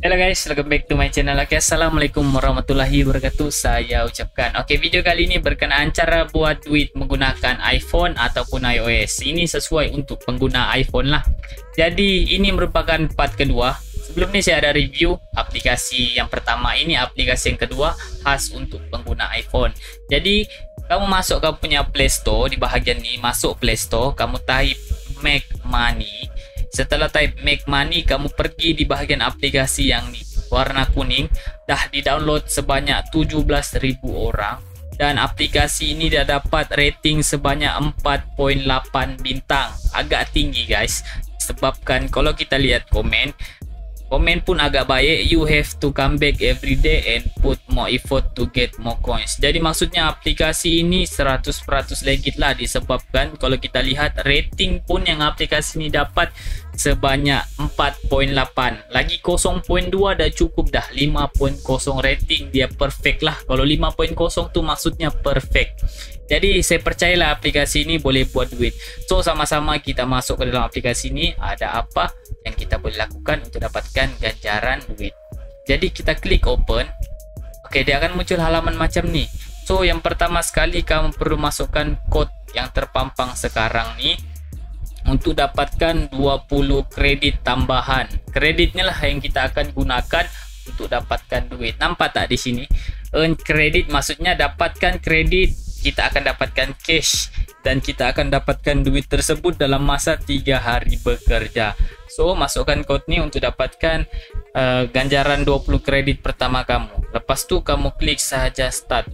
Hello guys, welcome back to my channel. Okay, Assalamualaikum warahmatullahi wabarakatuh. Saya ucapkan. Okay, video kali ini berkenaan cara buat duit menggunakan iPhone ataupun iOS. Ini sesuai untuk pengguna iPhone lah. Jadi, ini merupakan part kedua. Sebelum ni saya ada review aplikasi yang pertama. Ini aplikasi yang kedua khas untuk pengguna iPhone. Jadi, kamu masuk kamu punya Play Store di bahagian ni, masuk Play Store, kamu type Make Money. Setelah type make money, kamu pergi di bahagian aplikasi yang ni warna kuning. Dah di-download sebanyak 17,000 orang. Dan aplikasi ini dah dapat rating sebanyak 4.8 bintang. Agak tinggi guys. Sebabkan kalau kita lihat komen, komen pun agak baik. You have to come back every day and put more effort to get more coins. Jadi maksudnya aplikasi ini 100% legit lah disebabkan kalau kita lihat rating pun yang aplikasi ini dapat sebanyak 4.8 lagi 0.2 dah cukup dah 5.0 rating dia perfect lah kalau 5.0 tu maksudnya perfect jadi saya percayalah aplikasi ini boleh buat duit so sama-sama kita masuk ke dalam aplikasi ini ada apa yang kita boleh lakukan untuk dapatkan ganjaran duit. Jadi kita klik open. Okey, dia akan muncul halaman macam ni. So yang pertama sekali kamu perlu masukkan kod yang terpampang sekarang ni untuk dapatkan 20 kredit tambahan. Kreditnya lah yang kita akan gunakan untuk dapatkan duit. Nampak tak di sini? Earn kredit maksudnya dapatkan kredit kita akan dapatkan cash dan kita akan dapatkan duit tersebut dalam masa 3 hari bekerja. So, masukkan kod ni untuk dapatkan uh, ganjaran 20 kredit pertama kamu. Lepas tu kamu klik sahaja start.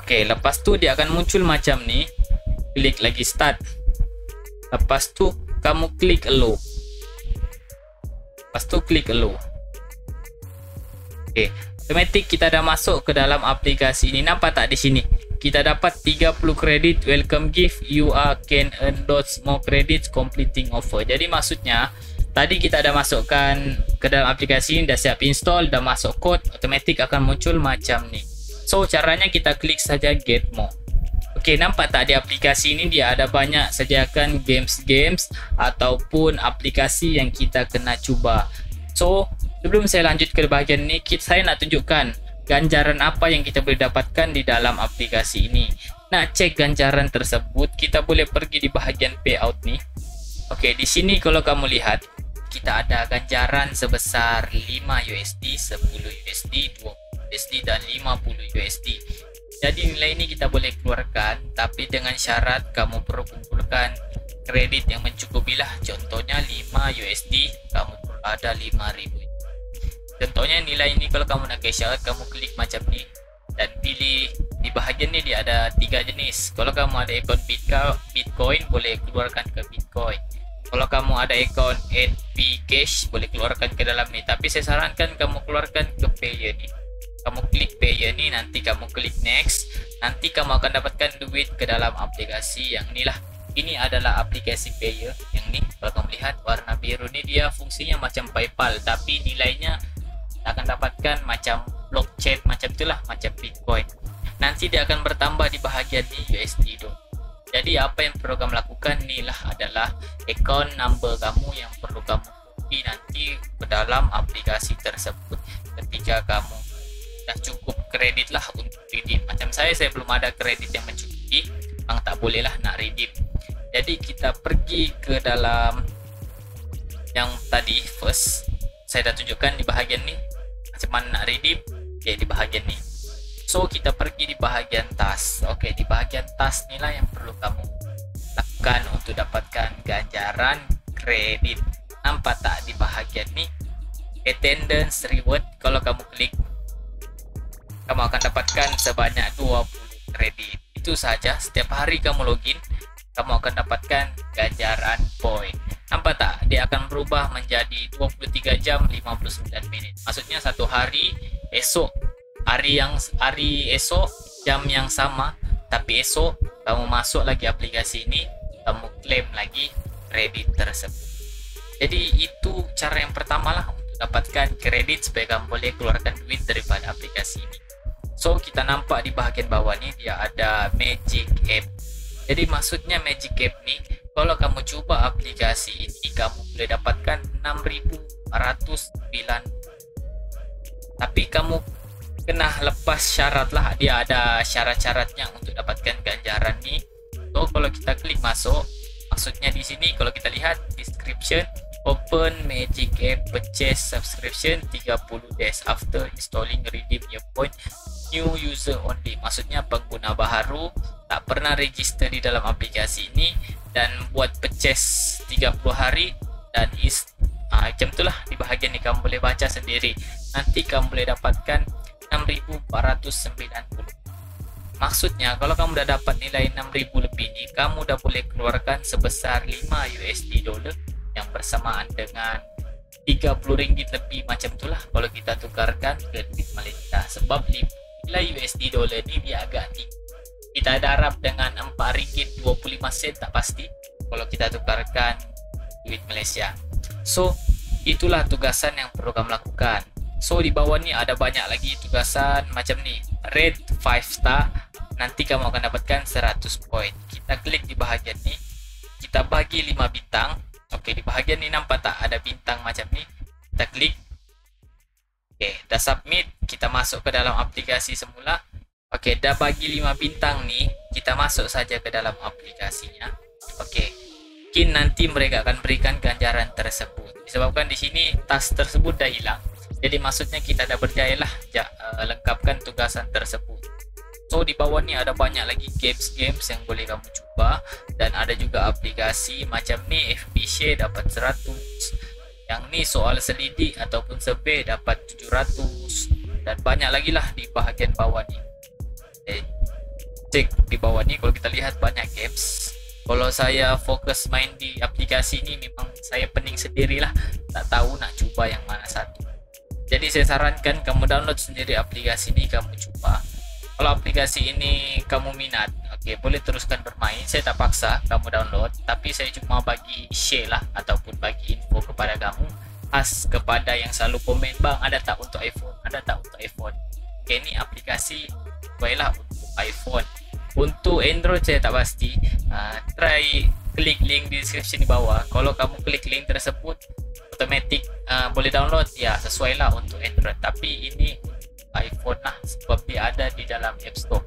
Okey, lepas tu dia akan muncul macam ni. Klik lagi start. Lepas tu kamu klik allow. Lepas tu klik allow. Okey, automatik kita dah masuk ke dalam aplikasi ini nampak tak di sini? Kita dapat 30 kredit welcome gift you are can earn lots more credits completing offer. Jadi maksudnya tadi kita dah masukkan ke dalam aplikasi ini dah siap install dah masuk kod automatik akan muncul macam ni. So caranya kita klik saja get more Okey, nampak tak di aplikasi ini dia ada banyak sediakan games-games ataupun aplikasi yang kita kena cuba. So, Sebelum saya lanjut ke bahagian ni, saya nak tunjukkan ganjaran apa yang kita boleh dapatkan di dalam aplikasi ini. Nak cek ganjaran tersebut, kita boleh pergi di bahagian payout ni. Okey, di sini kalau kamu lihat, kita ada ganjaran sebesar 5 USD, 10 USD, 20 USD dan 50 USD. Jadi nilai ini kita boleh keluarkan tapi dengan syarat kamu perlu kumpulkan kredit yang mencukupi lah. Contohnya 5 USD, kamu perlu ada 5000 Contohnya nilai ini kalau kamu nak cash out Kamu klik macam ni Dan pilih di bahagian ni dia ada tiga jenis. Kalau kamu ada akaun Bitcoin Boleh keluarkan ke Bitcoin. Kalau kamu ada akaun NP Cash Boleh keluarkan ke dalam ni. Tapi saya sarankan kamu keluarkan ke ni Kamu klik Payer ni Nanti kamu klik Next Nanti kamu akan dapatkan duit ke dalam aplikasi yang ni lah ini adalah aplikasi payer yang ni kalau kamu lihat warna biru ni dia fungsinya macam PayPal tapi nilainya akan dapatkan macam blockchain macam itulah macam Bitcoin. Nanti dia akan bertambah di bahagian di USD tu. Jadi apa yang kamu lakukan inilah adalah account number kamu yang perlu kamu copy nanti ke dalam aplikasi tersebut ketika kamu dah cukup kredit lah untuk redeem. Macam saya, saya belum ada kredit yang mencukupi. Memang tak boleh lah nak redeem. Jadi kita pergi ke dalam yang tadi first. Saya dah tunjukkan di bahagian ni macam mana nak redeem okay, di bahagian ni. So kita pergi di bahagian tas. Ok di bahagian tas ni lah yang perlu kamu lakukan untuk dapatkan ganjaran kredit. Nampak tak di bahagian ni? Attendance reward. Kalau kamu klik kamu akan dapatkan sebanyak 20 kredit itu saja setiap hari kamu login kamu akan dapatkan ganjaran point Nampak tak? Dia akan berubah menjadi 23 jam 59 minit. Maksudnya satu hari esok hari yang hari esok jam yang sama tapi esok kamu masuk lagi aplikasi ini kamu claim lagi kredit tersebut. Jadi itu cara yang pertama lah untuk dapatkan kredit supaya kamu boleh keluarkan duit daripada aplikasi ini. So kita nampak di bahagian bawah ni dia ada Magic App. Jadi maksudnya Magic App ni kalau kamu cuba aplikasi ini kamu boleh dapatkan 6000 tapi kamu kena lepas syarat lah. Dia ada syarat-syaratnya untuk dapatkan ganjaran ni. So kalau kita klik masuk maksudnya di sini kalau kita lihat description open magic app purchase subscription 30 days after installing redeem your point new user only. Maksudnya pengguna baru tak pernah register di dalam aplikasi ini dan buat purchase 30 hari dan is ha, macam itulah di bahagian ni kamu boleh baca sendiri. Nanti kamu boleh dapatkan 6490 maksudnya kalau kamu dah dapat nilai 6000 lebih ni kamu dah boleh keluarkan sebesar 5 USD dollar yang bersamaan dengan 30 ringgit lebih macam itulah kalau kita tukarkan ke duit Malaysia sebab nilai USD dollar ni dia agak tinggi. Kita darab dengan 4 ringgit 25 sen tak pasti kalau kita tukarkan duit Malaysia. So itulah tugasan yang perlu kamu lakukan. So di bawah ni ada banyak lagi tugasan macam ni. Rate 5 star nanti kamu akan dapatkan 100 point kita klik di bahagian ni. Kita bagi 5 bintang. Ok di bahagian ni nampak tak ada bintang macam ni? Kita klik ok dah submit kita masuk ke dalam aplikasi semula. Ok dah bagi 5 bintang ni kita masuk saja ke dalam aplikasinya. Ok mungkin nanti mereka akan berikan ganjaran tersebut. Disebabkan di sini tas tersebut dah hilang. Jadi maksudnya kita dah berjaya lah ja, uh, lengkapkan tugasan tersebut. So di bawah ni ada banyak lagi games-games yang boleh kamu cuba. Dan ada juga aplikasi macam ni FBC dapat 100 yang ni soal selidik ataupun survey dapat 700 dan banyak lagi lah di bahagian bawah ni. Okay. cek di bawah ni kalau kita lihat banyak games. Kalau saya fokus main di aplikasi ini memang saya pening sendirilah tak tahu nak cuba yang mana satu. Jadi saya sarankan kamu download sendiri aplikasi ini kamu cuba. Kalau aplikasi ini kamu minat okay, boleh teruskan bermain. Saya tak paksa kamu download. Tapi saya cuma bagi share lah ataupun bagi info kepada kamu. Khas kepada yang selalu komen bang ada tak untuk iPhone? Ada tak untuk iPhone? Okay, ini aplikasi baiklah untuk iPhone. Untuk Android saya tak pasti. Uh, try klik link di description di bawah. Kalau kamu klik link tersebut automatic uh, boleh download. Ya sesuai lah untuk Android. Tapi ini iPhone lah sebab dia ada di dalam App Store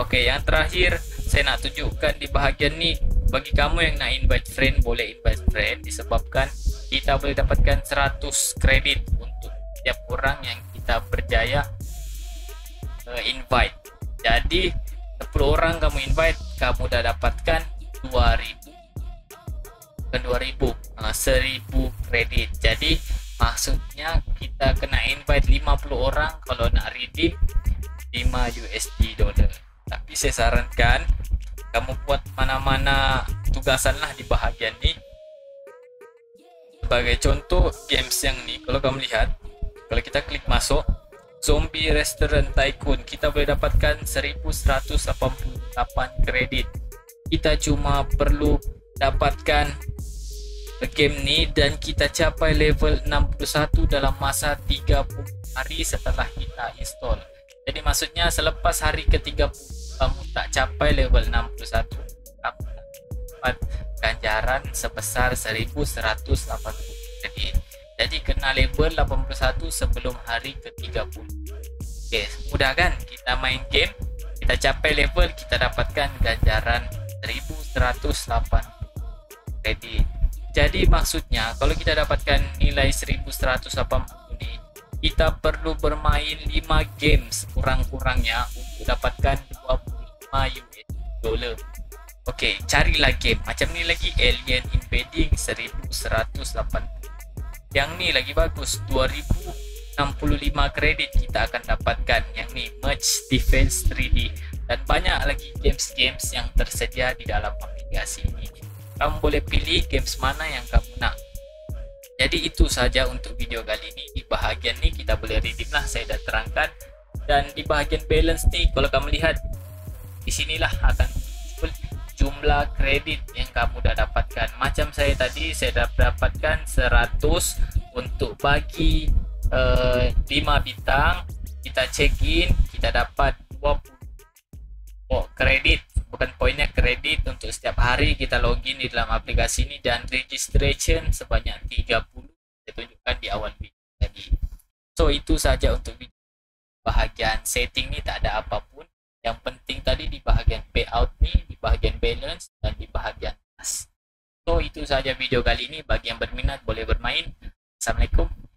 ok yang terakhir saya nak tunjukkan di bahagian ni bagi kamu yang nak invite friend boleh invite friend disebabkan kita boleh dapatkan 100 kredit untuk setiap orang yang kita berjaya uh, invite. Jadi 10 orang kamu invite kamu dah dapatkan 2000 bukan 2000 uh, 1000 kredit. Jadi maksudnya kita kena invite 50 orang kalau nak redeem 5 USD dollar tapi saya sarankan kamu buat mana-mana tugasan lah di bahagian ni. Sebagai contoh games yang ni kalau kamu lihat kalau kita klik masuk Zombie Restaurant Tycoon kita boleh dapatkan 1188 kredit. Kita cuma perlu dapatkan game ni dan kita capai level 61 dalam masa 30 hari setelah kita install. Jadi maksudnya selepas hari ke-30 kamu tak capai level 61 kamu dapat ganjaran sebesar 1180 kredit jadi kena level 81 sebelum hari ke-30 Okay, mudah kan kita main game Kita capai level kita dapatkan ganjaran 1108 Jadi Jadi maksudnya kalau kita dapatkan nilai 1180 ni Kita perlu bermain 5 games kurang-kurangnya Untuk dapatkan 25 US dollar Okay, carilah game. Macam ni lagi Alien Invading 1180 yang ni lagi bagus 2065 kredit kita akan dapatkan. Yang ni Merge Defense 3D dan banyak lagi games-games yang tersedia di dalam aplikasi ini. Kamu boleh pilih games mana yang kamu nak jadi itu saja untuk video kali ini. Di bahagian ni kita boleh redeem lah. Saya dah terangkan. Dan di bahagian balance ni kalau kamu lihat di sinilah akan jumlah kredit yang kamu dah dapatkan. Macam saya tadi saya dah dapatkan 100 untuk bagi uh, eh, 5 bintang. Kita check in kita dapat 20 oh, kredit bukan poinnya kredit untuk setiap hari kita login di dalam aplikasi ini dan registration sebanyak 30 saya tunjuk tunjukkan di awal video tadi. So itu saja untuk video bahagian setting ni tak ada apapun. Yang penting tadi di bahagian payout ni, di bahagian balance dan di bahagian task. So itu saja video kali ini. Bagi yang berminat boleh bermain. Assalamualaikum.